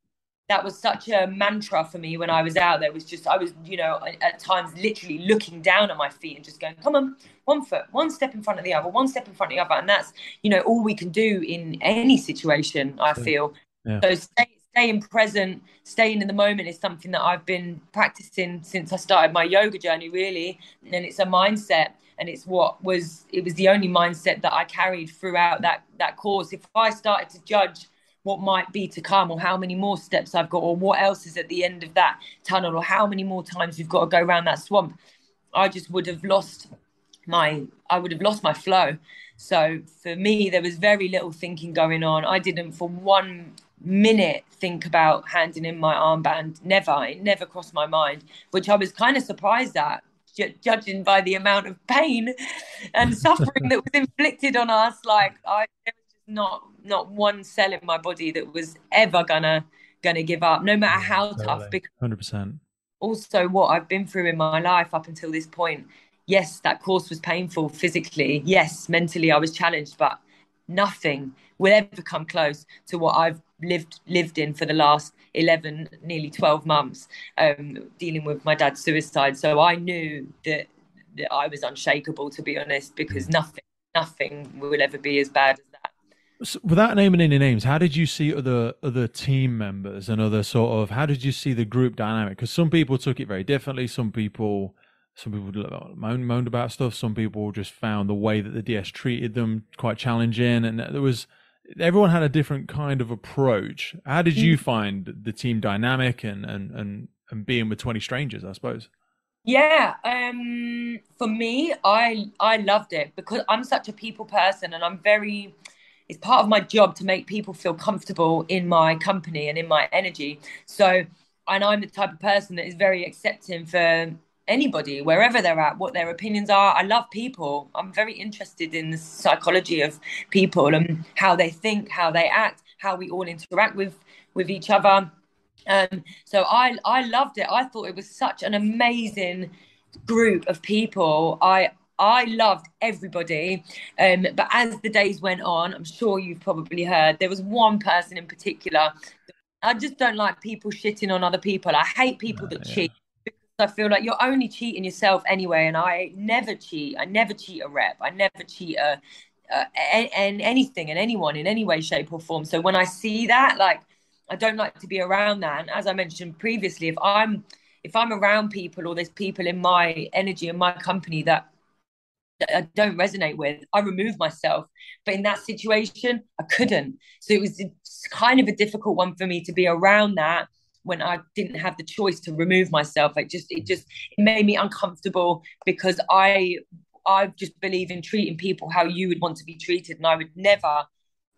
That was such a mantra for me when I was out there. Was just I was, you know, at times literally looking down at my feet and just going, "Come on, one foot, one step in front of the other, one step in front of the other," and that's, you know, all we can do in any situation. I feel yeah. So stay, staying present, staying in the moment is something that I've been practicing since I started my yoga journey, really. And it's a mindset, and it's what was it was the only mindset that I carried throughout that that course. If I started to judge what might be to come or how many more steps I've got or what else is at the end of that tunnel or how many more times we've got to go around that swamp I just would have lost my I would have lost my flow so for me there was very little thinking going on I didn't for one minute think about handing in my armband. Never, it never crossed my mind, which I was kind of surprised at, ju- judging by the amount of pain and suffering that was inflicted on us. Like I, there was just not not one cell in my body that was ever gonna gonna give up, no matter how totally. tough.
Because hundred percent.
Also, what I've been through in my life up until this point. Yes, that course was painful physically. Yes, mentally I was challenged, but nothing will ever come close to what I've lived lived in for the last 11 nearly 12 months um, dealing with my dad's suicide. So i knew that, that i was unshakable to be honest because nothing nothing will ever be as bad as that.
So without naming any names how did you see other other team members and other sort of how did you see the group dynamic? Because some people took it very differently. Some people some people moaned, moaned about stuff. Some people just found the way that the ds treated them quite challenging. And there was everyone had a different kind of approach. How did you mm. find the team dynamic and and and, and being with 20 strangers, I suppose?
Yeah, um, for me, I I loved it because I'm such a people person, and I'm very. It's part of my job to make people feel comfortable in my company and in my energy. So, and I'm the type of person that is very accepting for anybody, wherever they're at, what their opinions are. I love people. I'm very interested in the psychology of people and how they think, how they act, how we all interact with with each other. Um, so I I loved it. I thought it was such an amazing group of people. I I loved everybody. Um, but as the days went on, I'm sure you've probably heard there was one person in particular. I just don't like people shitting on other people. I hate people that yeah. cheat. I feel like you're only cheating yourself anyway. And I never cheat. I never cheat a rep. I never cheat a, uh, and anything and anyone in any way, shape, or form. So when I see that, like, I don't like to be around that. And as I mentioned previously, if I'm if I'm around people or there's people in my energy and my company that I don't resonate with, I remove myself. But in that situation, I couldn't. So it was kind of a difficult one for me to be around that when I didn't have the choice to remove myself. It just it just it made me uncomfortable because I I just believe in treating people how you would want to be treated, and I would never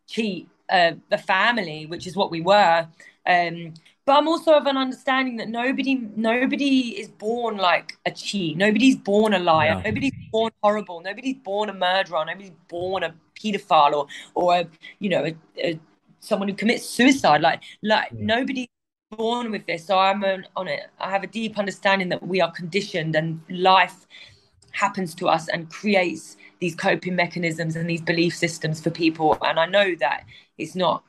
cheat uh, the family, which is what we were. Um, but I'm also of an understanding that nobody nobody is born like a cheat. Nobody's born a liar. No. Nobody's born horrible. Nobody's born a murderer. Nobody's born a paedophile or or a, you know a, a, someone who commits suicide. Like like yeah. nobody's born with this. So I'm an, on it. I have a deep understanding that we are conditioned and life happens to us and creates these coping mechanisms and these belief systems for people. And I know that it's not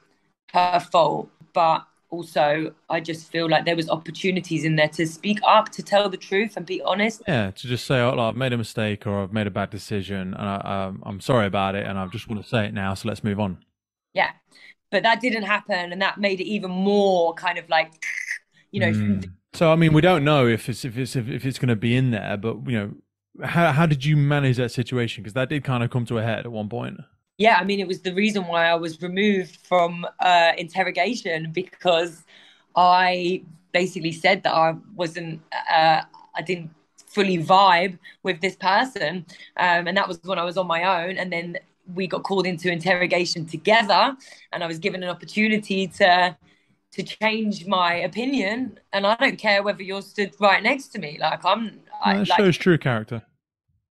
her fault, but also I just feel like there was opportunities in there to speak up, to tell the truth and be honest.
Yeah, to just say, oh, like, I've made a mistake or I've made a bad decision and I, um, I'm sorry about it and I just want to say it now, so let's move on.
Yeah, but that didn't happen and that made it even more kind of like, you know. Mm.
So I mean, we don't know if it's if it's if it's going to be in there, but you know, how how did you manage that situation? Because that did kind of come to a head at one point.
Yeah, I mean, it was the reason why I was removed from uh, interrogation because I basically said that I wasn't, uh, I didn't fully vibe with this person, um, and that was when I was on my own. And then we got called into interrogation together, and I was given an opportunity to to change my opinion. And I don't care whether you're stood right next to me. Like I'm,
I, that shows true character.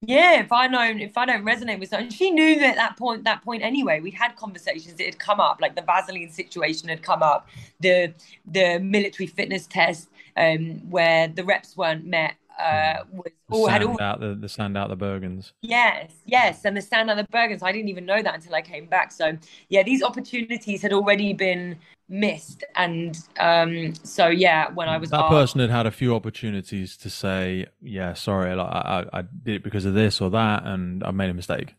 Yeah, if I know if I don't resonate with something, she knew that at that point that point anyway. We'd had conversations. It had come up, like the Vaseline situation had come up, the the military fitness test, um, where the reps weren't met. Uh,
was all, had all out the, the stand out the Bergens.
Yes, yes, and the stand out the Bergens. I didn't even know that until I came back. So yeah, these opportunities had already been missed and um so yeah when i was
that asked, person had had a few opportunities to say yeah sorry like I, I did it because of this or that and i made a mistake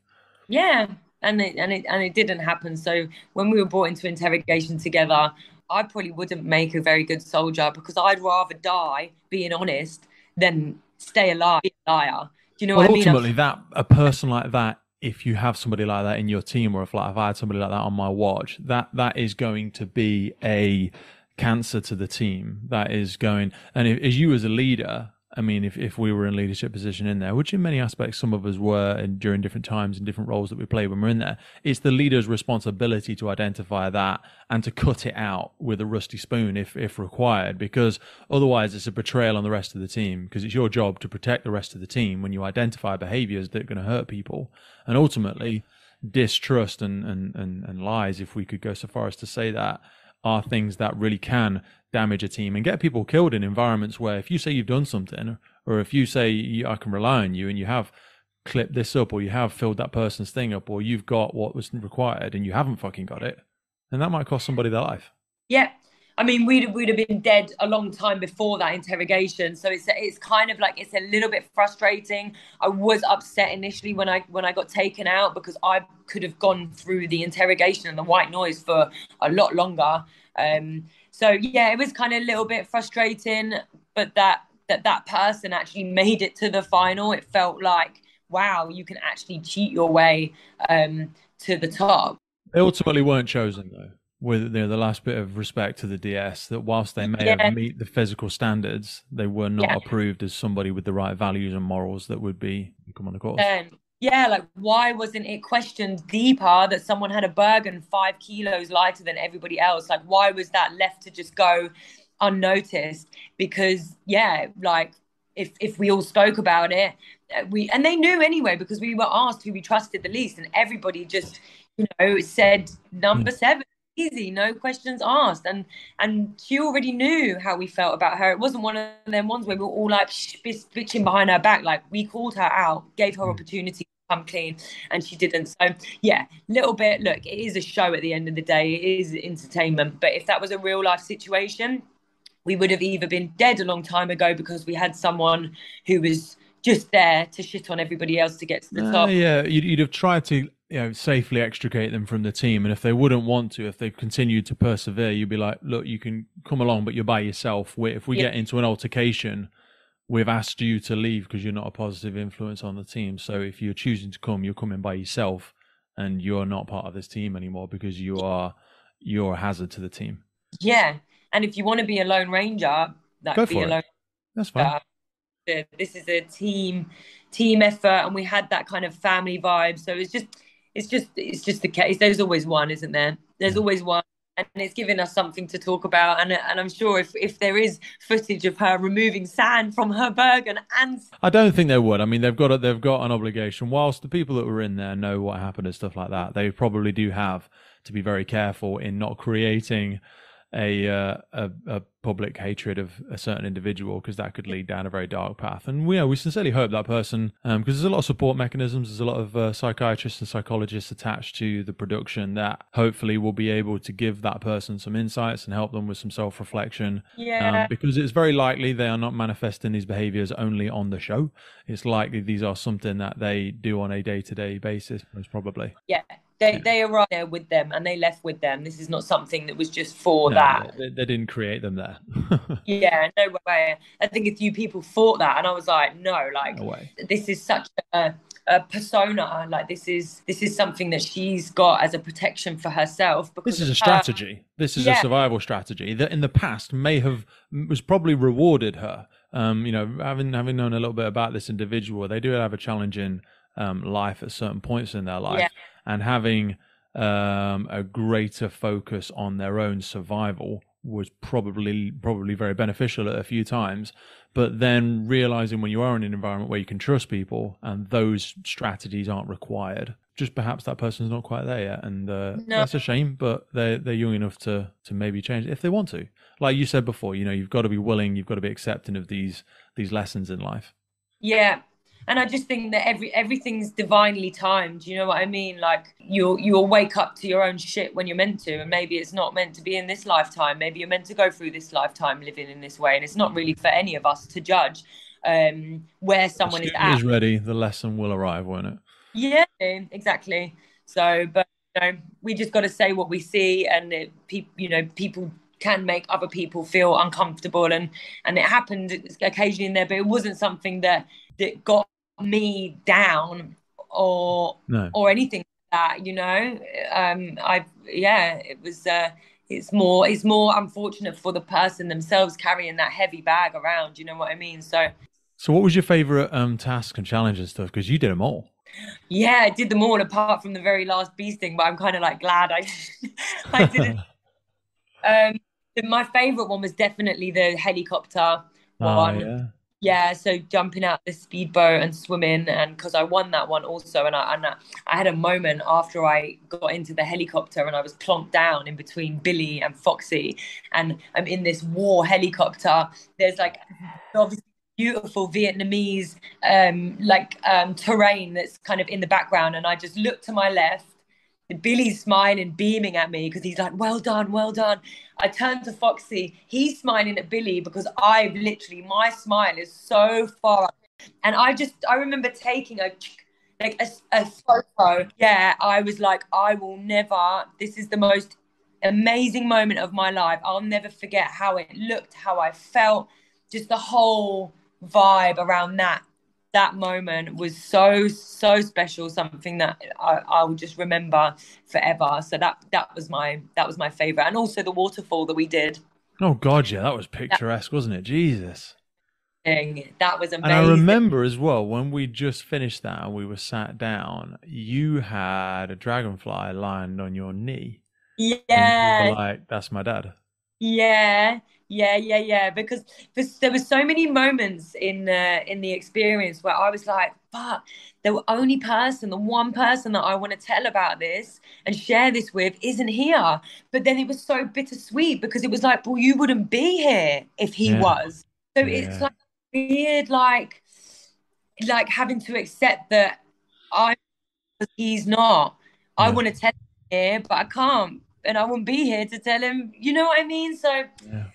yeah and it and it and it didn't happen so when we were brought into interrogation together i probably wouldn't make a very good soldier because i'd rather die being honest than stay alive be a liar do you know
well,
what
I mean? ultimately that a person like that if you have somebody like that in your team, or if like if I had somebody like that on my watch, that that is going to be a cancer to the team. That is going, and if, as you as a leader, I mean, if, if we were in leadership position in there, which in many aspects some of us were during different times and different roles that we play when we're in there, it's the leader's responsibility to identify that and to cut it out with a rusty spoon if, if required, because otherwise it's a betrayal on the rest of the team because it's your job to protect the rest of the team when you identify behaviors that are going to hurt people. And ultimately, distrust and, and, and, and lies, if we could go so far as to say that, are things that really can damage a team and get people killed in environments where if you say you've done something or if you say I can rely on you and you have clipped this up or you have filled that person's thing up or you've got what was required and you haven't fucking got it, then that might cost somebody their life.
Yeah. I mean, we'd we'd have been dead a long time before that interrogation. So it's it's kind of like it's a little bit frustrating. I was upset initially when I when I got taken out because I could have gone through the interrogation and the white noise for a lot longer. Um, so yeah, it was kind of a little bit frustrating, but that that that person actually made it to the final. It felt like wow, you can actually cheat your way um, to the top.
They ultimately weren't chosen though. With you know, the last bit of respect to the DS, that whilst they may yeah. have meet the physical standards, they were not yeah. approved as somebody with the right values and morals that would be come on the course.
Um, yeah, like why wasn't it questioned deeper that someone had a Bergen five kilos lighter than everybody else? Like, why was that left to just go unnoticed? Because yeah, like if if we all spoke about it, uh, we and they knew anyway because we were asked who we trusted the least, and everybody just you know said number hmm. seven easy, no questions asked. And and she already knew how we felt about her. It wasn't one of them ones where we were all like bitching behind her back. Like we called her out, gave her mm. opportunity to come clean, and she didn't. So yeah, little bit. Look, it is a show at the end of the day. It is entertainment. But if that was a real life situation, we would have either been dead a long time ago because we had someone who was just there to shit on everybody else to get to the uh, top.
Yeah, you'd, you'd have tried to you know safely extricate them from the team. And if they wouldn't want to if they've continued to persevere you'd be like look you can come along but you're by yourself. If we yeah. get into an altercation we've asked you to leave because you're not a positive influence on the team. So if you're choosing to come you're coming by yourself and you're not part of this team anymore because you are you're a hazard to the team.
Yeah. And if you want to be a lone ranger that Go be a lone
that's fine. Uh,
this is a team team effort and we had that kind of family vibe. So it's just it's just it's just the case. There's always one isn't there? There's always one and it's given us something to talk about and and I'm sure if if there is footage of her removing sand from her Bergen and
I don't think they would. I mean they've got a, they've got an obligation. Whilst the people that were in there know what happened and stuff like that they probably do have to be very careful in not creating a, uh, a, a public hatred of a certain individual because that could lead down a very dark path. And we, you know, we sincerely hope that person, because um, there's a lot of support mechanisms, there's a lot of uh, psychiatrists and psychologists attached to the production that hopefully will be able to give that person some insights and help them with some self reflection.
Yeah.
Um, because it's very likely they are not manifesting these behaviors only on the show. It's likely these are something that they do on a day to day basis, most probably.
Yeah. They, yeah. they arrived there with them and they left with them. This is not something that was just for no, that.
They, they, didn't create them there.
yeah, no way. I think a few people thought that, and I was like, no, like no this is such a, a persona. Like this is this is something that she's got as a protection for herself.
Because this is a strategy. Her. This is yeah. a survival strategy that in the past may have was probably rewarded her. Um, you know, having having known a little bit about this individual, they do have a challenging um, life at certain points in their life. Yeah and having um, a greater focus on their own survival was probably probably very beneficial at a few times. But then realizing when you are in an environment where you can trust people and those strategies aren't required just perhaps that person's not quite there yet. And uh, no. that's a shame but they're they're young enough to to maybe change if they want to. Like you said before you know you've got to be willing you've got to be accepting of these these lessons in life.
Yeah and I just think that every everything's divinely timed. You know what I mean? Like you'll you'll wake up to your own shit when you're meant to, and maybe it's not meant to be in this lifetime. Maybe you're meant to go through this lifetime living in this way, and it's not really for any of us to judge um, where someone is at.
Is ready, the lesson will arrive, won't it?
Yeah, exactly. So, but you know, we just got to say what we see, and people, you know, people can make other people feel uncomfortable and and it happened occasionally in there but it wasn't something that that got me down or no. or anything like that you know? Um i yeah it was uh it's more it's more unfortunate for the person themselves carrying that heavy bag around you know what i mean? So
so what was your favorite um task and challenge and stuff? Because you did them all.
Yeah i did them all apart from the very last beast thing but i'm kind of like glad i i didn't. Um my favorite one was definitely the helicopter oh, one yeah yeah, so jumping out the speedboat and swimming, and because I won that one also, and I and I had a moment after I got into the helicopter and I was plonked down in between Billy and Foxy, and I'm in this war helicopter. There's like obviously beautiful Vietnamese um, like um, terrain that's kind of in the background, and I just look to my left Billy's smiling, beaming at me because he's like, well done, well done. I turn to Foxy. He's smiling at Billy because I've literally, my smile is so far. And I just, I remember taking a, like a, a photo. Yeah, I was like, I will never, this is the most amazing moment of my life. I'll never forget how it looked, how I felt, just the whole vibe around that that moment was so so special something that I, i'll just remember forever so that that was my that was my favorite and also the waterfall that we did
oh god yeah that was picturesque that, wasn't it jesus
that was amazing.
And I remember as well when we just finished that and we were sat down, you had a dragonfly lying on your knee.
Yeah.
like, that's my dad.
Yeah. Yeah, yeah, yeah. Because there were so many moments in uh, in the experience where I was like, "But the only person, the one person that I want to tell about this and share this with isn't here." But then it was so bittersweet because it was like, "Well, you wouldn't be here if he yeah. was." So yeah. it's like weird, like like having to accept that I he's not. Yeah. I want to tell him here, but I can't, and I won't be here to tell him. You know what I mean? So.
Yeah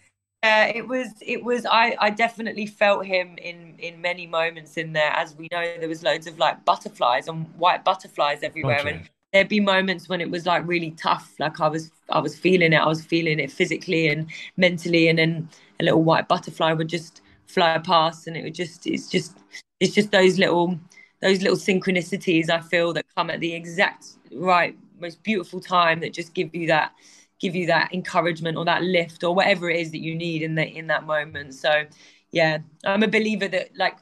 yeah, it was. It was. I. I definitely felt him in in many moments in there. As we know, there was loads of like butterflies and white butterflies everywhere, and there'd be moments when it was like really tough like i was i was feeling it i was feeling it physically and mentally and then a little white butterfly would just fly past and it would just it's just it's just those little those little synchronicities i feel that come at the exact right most beautiful time that just give you that give you that encouragement or that lift or whatever it is that you need in that in that moment so yeah i'm a believer that like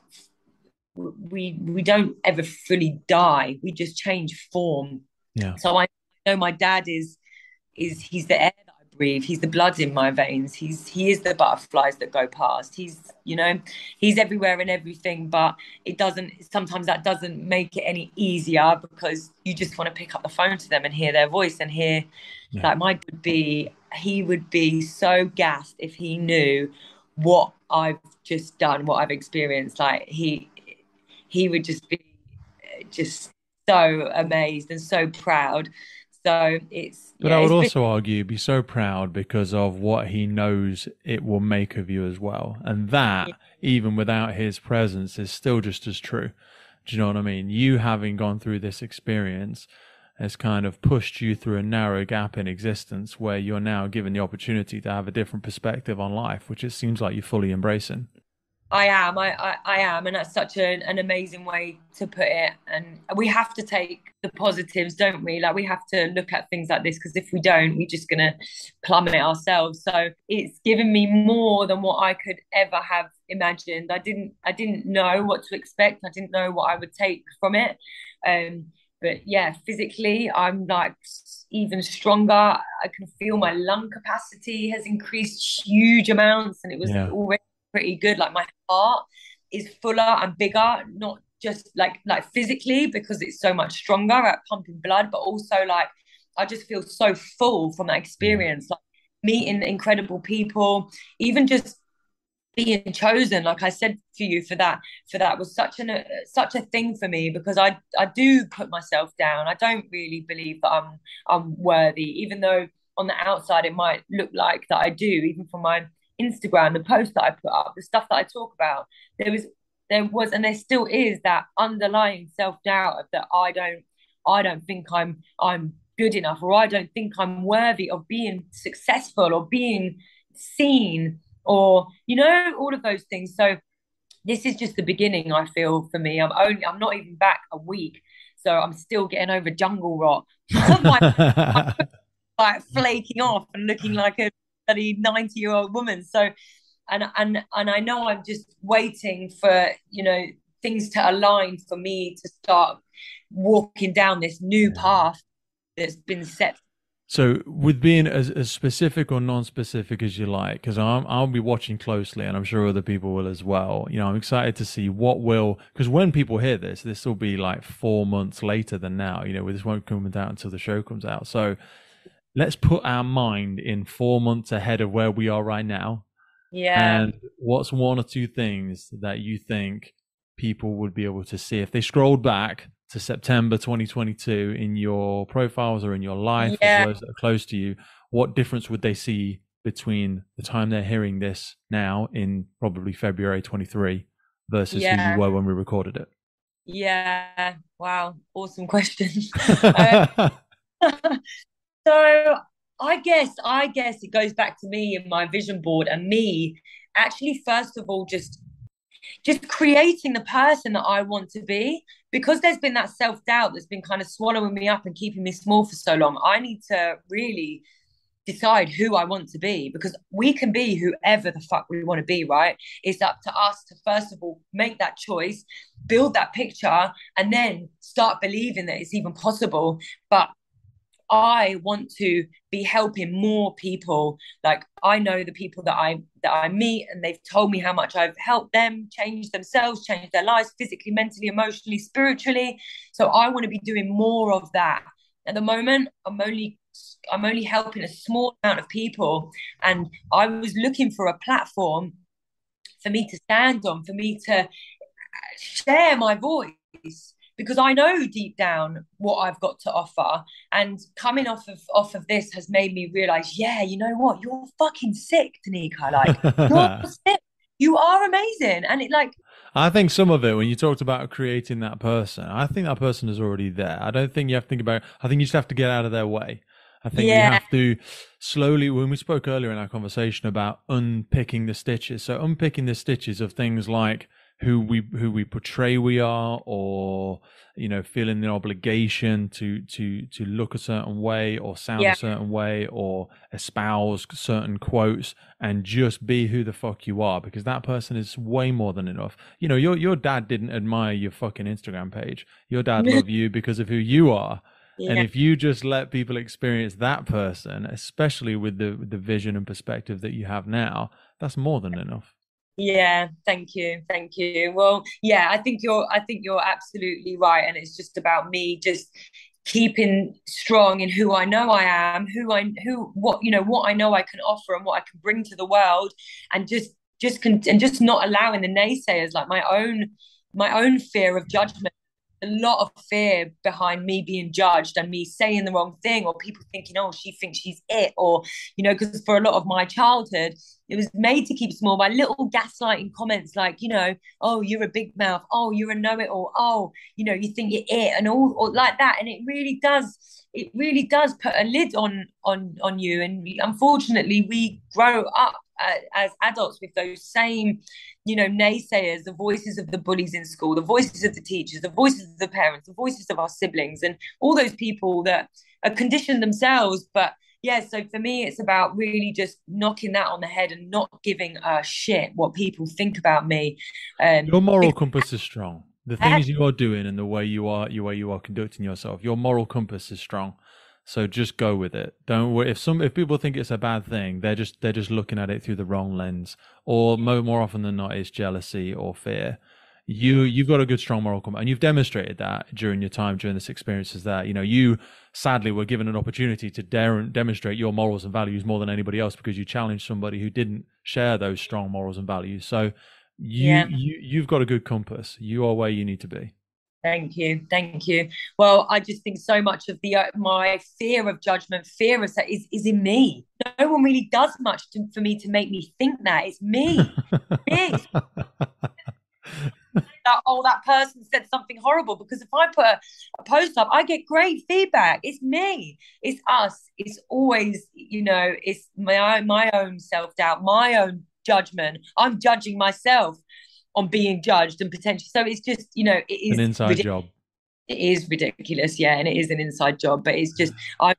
we we don't ever fully die we just change form
yeah.
So I know my dad is is he's the air that I breathe. He's the blood in my veins. He's he is the butterflies that go past. He's you know he's everywhere and everything. But it doesn't. Sometimes that doesn't make it any easier because you just want to pick up the phone to them and hear their voice and hear. Yeah. Like Mike would be, he would be so gassed if he knew what I've just done, what I've experienced. Like he he would just be just so amazed and so proud. So it's.
But
yeah,
I would also been... argue be so proud because of what he knows it will make of you as well, and that yeah. even without his presence is still just as true. Do you know what I mean? You having gone through this experience has kind of pushed you through a narrow gap in existence where you're now given the opportunity to have a different perspective on life, which it seems like you're fully embracing.
I am, I, I, I, am, and that's such an, an amazing way to put it. And we have to take the positives, don't we? Like we have to look at things like this because if we don't, we're just gonna plummet ourselves. So it's given me more than what I could ever have imagined. I didn't, I didn't know what to expect. I didn't know what I would take from it. Um, but yeah, physically, I'm like even stronger. I can feel my lung capacity has increased huge amounts, and it was yeah. already pretty good. Like my heart is fuller and bigger, not just like like physically because it's so much stronger at pumping blood, but also like I just feel so full from that experience. Like meeting incredible people, even just being chosen like i said for you for that for that was such an uh, such a thing for me because i i do put myself down. I don't really believe that i'm i'm worthy even though on the outside it might look like that i do even from my Instagram, the post that I put up, the stuff that I talk about, there was there was and there still is that underlying self-doubt of that I don't I don't think I'm I'm good enough or I don't think I'm worthy of being successful or being seen or you know all of those things. So this is just the beginning I feel for me. I'm only I'm not even back a week so I'm still getting over jungle rot. Like, like flaking off and looking like a bloody 90 year old woman. So, and, and, and I know I'm just waiting for, you know, things to align for me to start walking down this new path that's been set
so, with being as, as specific or non-specific as you like, because I'll be watching closely, and I'm sure other people will as well. You know, I'm excited to see what will, because when people hear this, this will be like four months later than now. You know, we this won't come out until the show comes out. So, let's put our mind in four months ahead of where we are right now.
Yeah.
And what's one or two things that you think people would be able to see if they scrolled back to September 2022 in your profiles or in your life yeah. those that are close to you? What difference would they see between the time they're hearing this now in probably February 23 versus yeah. who you were when we recorded it?
Yeah. Wow. Awesome question. uh, So I guess I guess it goes back to me and my vision board and me actually first of all just just creating the person that I want to be because there's been that self-doubt that's been kind of swallowing me up and keeping me small for so long. I need to really decide who I want to be because we can be whoever the fuck we want to be, right? It's up to us to first of all make that choice, build that picture, and then start believing that it's even possible. But I want to be helping more people. Like I know the people that I that I meet and they've told me how much I've helped them change themselves, change their lives physically, mentally, emotionally, spiritually. So I want to be doing more of that. At the moment, I'm only I'm only helping a small amount of people and I was looking for a platform for me to stand on, for me to share my voice because I know deep down what I've got to offer. And coming off of off of this has made me realize, yeah, you know what? You're fucking sick, Danica. Like you're sick. You are amazing. And it like
I think some of it, when you talked about creating that person, I think that person is already there. I don't think you have to think about. It. I think you just have to get out of their way. I think yeah. you have to slowly. When we spoke earlier in our conversation about unpicking the stitches, so unpicking the stitches of things like who we who we portray we are or you know feeling the obligation to to to look a certain way or sound yeah. a certain way or espouse certain quotes and just be who the fuck you are because that person is way more than enough you know your your dad didn't admire your fucking instagram page your dad loved you because of who you are yeah. and if you just let people experience that person especially with the the vision and perspective that you have now that's more than enough
yeah, thank you, thank you. Well, yeah, I think you're I think you're absolutely right, and it's just about me just keeping strong in who I know I am, who I who what you know what I know I can offer and what I can bring to the world, and just just con- and just not allowing the naysayers like my own my own fear of judgment a lot of fear behind me being judged and me saying the wrong thing or people thinking oh she thinks she's it or you know because for a lot of my childhood it was made to keep small by little gaslighting comments like you know oh you're a big mouth. Oh you're a know-it-all. Oh you know you think you're it and all or like that. And it really does it really does put a lid on on on you. And unfortunately we grow up uh, as adults with those same you know naysayers the voices of the bullies in school the voices of the teachers the voices of the parents the voices of our siblings and all those people that are conditioned themselves. But yeah so for me it's about really just knocking that on the head and not giving a shit what people think about me.
Um, your moral compass is strong. The things you are doing and the way you are you way you are conducting yourself your moral compass is strong so just go with it. Don't worry. If some if people think it's a bad thing, they're just they're just looking at it through the wrong lens, or more, more often than not, it's jealousy or fear. You you've got a good strong moral compass, and you've demonstrated that during your time during this experience. Is that you know you sadly were given an opportunity to dare and demonstrate your morals and values more than anybody else because you challenged somebody who didn't share those strong morals and values. So you yeah. you you've got a good compass. You are where you need to be.
Thank you, thank you. Well, I just think so much of the uh, my fear of judgment, fear of that is is in me. No one really does much to, for me to make me think that it's me. me. that oh, that person said something horrible because if I put a, a post up, I get great feedback. It's me, it's us. It's always you know, it's my my own self doubt, my own judgment. I'm judging myself on being judged and potentially. So it's just you know it is
an inside ridiculous. job.
It is ridiculous, yeah, and it is an inside job. But it's just I'm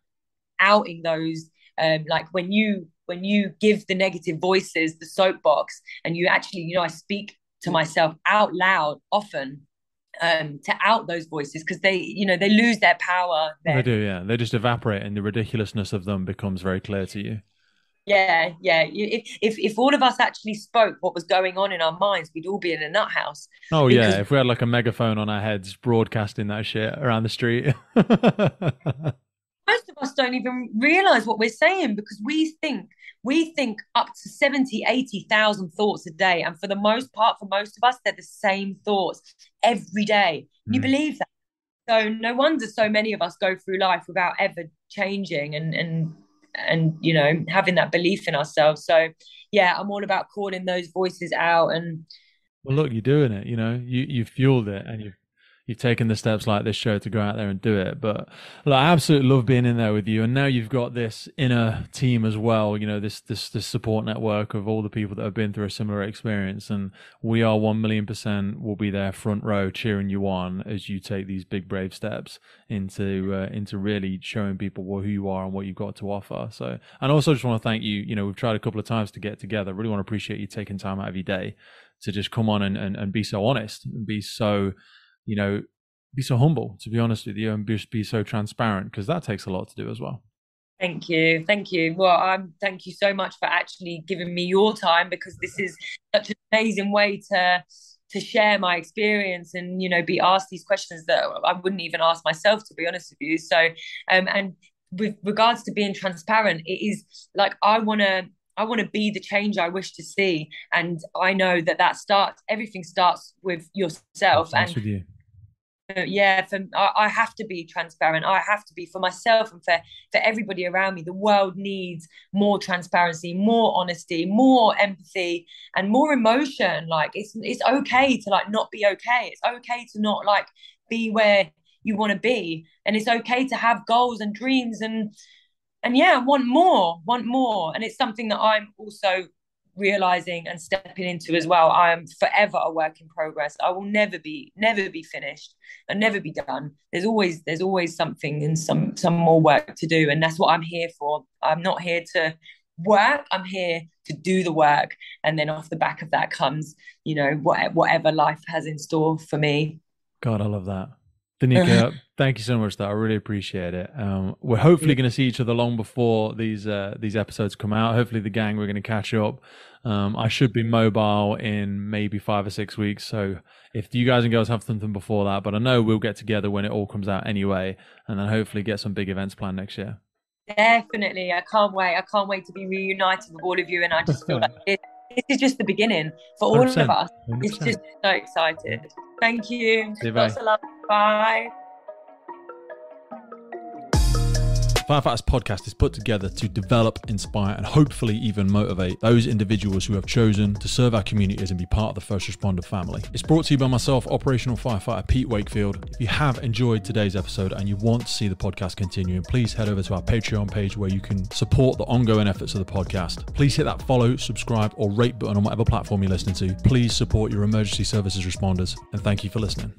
outing those. Um, like when you when you give the negative voices the soapbox, and you actually you know I speak to myself out loud often um, to out those voices because they, you know, they lose their power.
Then. They do, yeah. They just evaporate, and the ridiculousness of them becomes very clear to you.
Yeah, yeah. If, if if all of us actually spoke what was going on in our minds, we'd all be in a nut house.
Oh because... yeah, if we had like a megaphone on our heads broadcasting that shit around the street.
Most of us don't even realize what we're saying because we think we think up to 70, 80,000 thoughts a day. And for the most part, for most of us, they're the same thoughts every day. You mm. believe that? So no wonder so many of us go through life without ever changing and and and you know having that belief in ourselves. So yeah i'm all about calling those voices out and
well look you're doing it you know you you fueled it and you you've taken the steps like this show to go out there and do it. But I absolutely love being in there with you. And now you've got this inner team as well, you know, this this this support network of all the people that have been through a similar experience. And we are one million percent will be there front row cheering you on as you take these big brave steps into uh, into really showing people who you are and what you've got to offer. So and also just want to thank you, you know, we've tried a couple of times to get together. Really want to appreciate you taking time out of your day to just come on and, and, and be so honest and be so you know, be so humble, to be honest with you, and just be so transparent because that takes a lot to do as well.
Thank you, thank you. Well, I'm thank you so much for actually giving me your time because this is such an amazing way to to share my experience and you know be asked these questions that I wouldn't even ask myself to be honest with you. So, um, and with regards to being transparent, it is like I want to I want to be the change I wish to see, and I know that that starts. Everything starts with yourself, and
with you
yeah, for I, I, have to be transparent. I have to be for myself and for for everybody around me. The world needs more transparency, more honesty, more empathy, and more emotion. Like it's it's okay to like not be okay. It's okay to not like be where you want to be, and it's okay to have goals and dreams and and yeah, want more, want more. And it's something that I'm also realizing and stepping into as well i am forever a work in progress. I will never be never be finished and never be done. There's always there's always something and some some more work to do. And that's what i'm here for. I'm not here to work. I'm here to do the work. And then off the back of that comes you know what, whatever life has in store for me.
God i love that Danica, thank you so much. That I really appreciate it. Um, we're hopefully going to see each other long before these uh, these episodes come out. Hopefully, the gang we're going to catch up. Um, I should be mobile in maybe five or six weeks. So if you guys and girls have something before that, but I know we'll get together when it all comes out anyway, and then hopefully get some big events planned next year.
Definitely, I can't wait. I can't wait to be reunited with all of you, and I just feel like this, this is just the beginning for all of us. It's just so excited. Thank you. Lots of love. Bye.
Firefighters podcast is put together to develop, inspire, and hopefully even motivate those individuals who have chosen to serve our communities and be part of the first responder family. It's brought to you by myself, operational firefighter Pete Wakefield. If you have enjoyed today's episode and you want to see the podcast continuing, please head over to our Patreon page where you can support the ongoing efforts of the podcast. Please hit that follow, subscribe, or rate button on whatever platform you're listening to. Please support your emergency services responders, and thank you for listening.